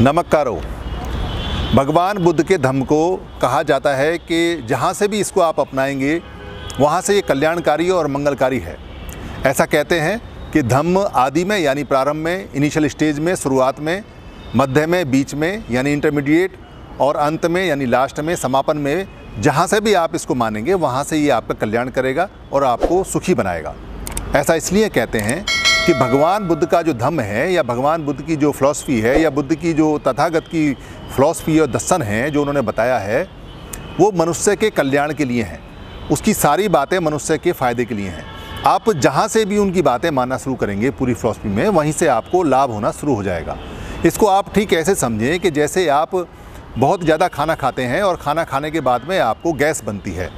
नमस्कारो भगवान बुद्ध के धम्म को कहा जाता है कि जहाँ से भी इसको आप अपनाएँगे, वहाँ से ये कल्याणकारी और मंगलकारी है। ऐसा कहते हैं कि धम्म आदि में यानी प्रारंभ में इनिशियल स्टेज में, शुरुआत में, मध्य में, बीच में, यानी इंटरमीडिएट और अंत में, यानी लास्ट में, समापन में, जहाँ से भी आप इसको मानेंगे, वहाँ से ये आपका कल्याण करेगा और आपको सुखी बनाएगा। ऐसा इसलिए कहते हैं कि भगवान बुद्ध का जो धम्म है, या भगवान बुद्ध की जो फ़िलासफ़ी है, या बुद्ध की जो तथागत की फ़िलासफ़ी और दर्शन है, जो उन्होंने बताया है, वो मनुष्य के कल्याण के लिए हैं। उसकी सारी बातें मनुष्य के फ़ायदे के लिए हैं। आप जहाँ से भी उनकी बातें मानना शुरू करेंगे पूरी फ़िलासफ़ी में, वहीं से आपको लाभ होना शुरू हो जाएगा। इसको आप ठीक ऐसे समझें कि जैसे आप बहुत ज़्यादा खाना खाते हैं और खाना खाने के बाद में आपको गैस बनती है।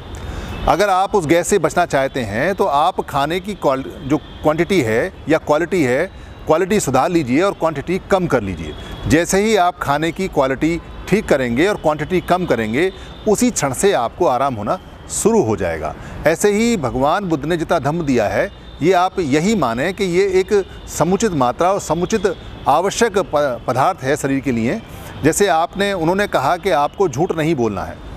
अगर आप उस गैस से बचना चाहते हैं तो आप खाने की जो क्वांटिटी है या क्वालिटी है क्वालिटी सुधार लीजिए और क्वांटिटी कम कर लीजिए। जैसे ही आप खाने की क्वालिटी ठीक करेंगे और क्वांटिटी कम करेंगे, उसी क्षण से आपको आराम होना शुरू हो जाएगा। ऐसे ही भगवान बुद्ध ने जितना धम्म दिया है, ये आप यही माने कि ये एक समुचित मात्रा और समुचित आवश्यक पदार्थ है शरीर के लिए। जैसे आपने, उन्होंने कहा कि आपको झूठ नहीं बोलना है।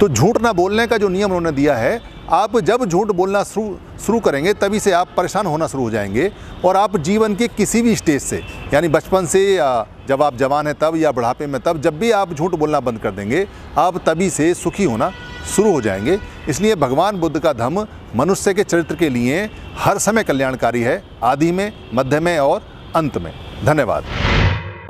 तो झूठ ना बोलने का जो नियम उन्होंने दिया है, आप जब झूठ बोलना शुरू शुरू करेंगे, तभी से आप परेशान होना शुरू हो जाएँगे और आप जीवन के किसी भी स्टेज से, यानी बचपन से, या जब आप जवान हैं तब, या बुढ़ापे में तब, जब भी आप झूठ बोलना बंद कर देंगे, आप तभी से सुखी होना शुरू हो जाएँगे। इसलिए भगवान बुद्ध का धम्म मनुष्य के चरित्र के लिए हर समय कल्याणकारी है, आदि में, मध्य में और अंत में। धन्यवाद।